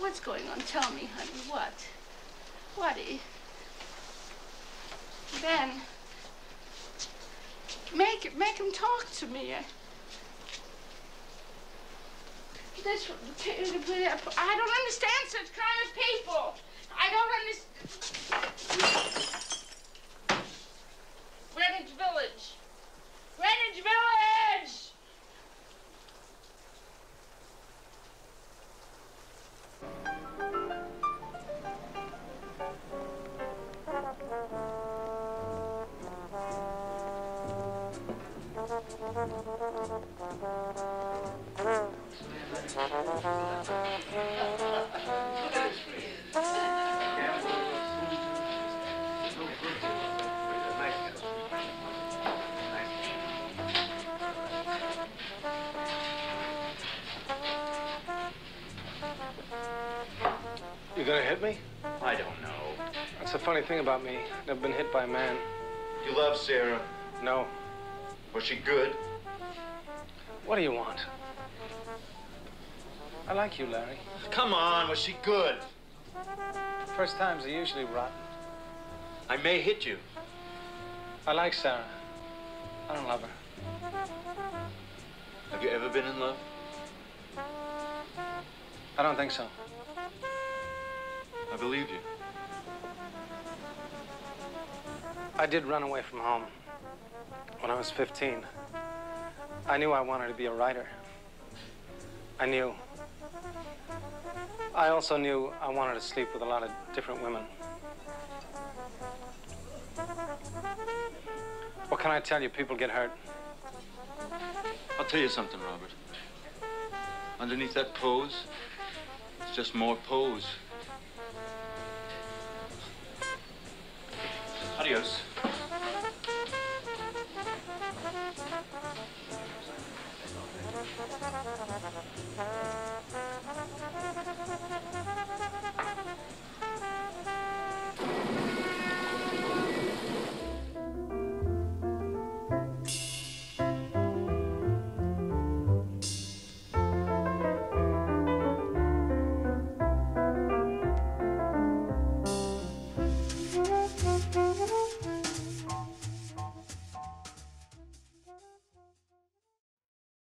What's going on? Tell me, honey. What? Whaty? Ben. Make make him talk to me. This, I don't understand such kind of people. I don't understand. You gonna hit me? I don't know. That's the funny thing about me. Never been hit by a man. You love Sarah. No. Was she good? What do you want? I like you, Larry. Come on, was she good? First times are usually rotten. I may hit you. I like Sarah. I don't love her. Have you ever been in love? I don't think so. I believe you. I did run away from home when I was 15. I knew I wanted to be a writer. I knew. I also knew I wanted to sleep with a lot of different women. What can I tell you? People get hurt. I'll tell you something, Robert. Underneath that pose, it's just more pose. Adios.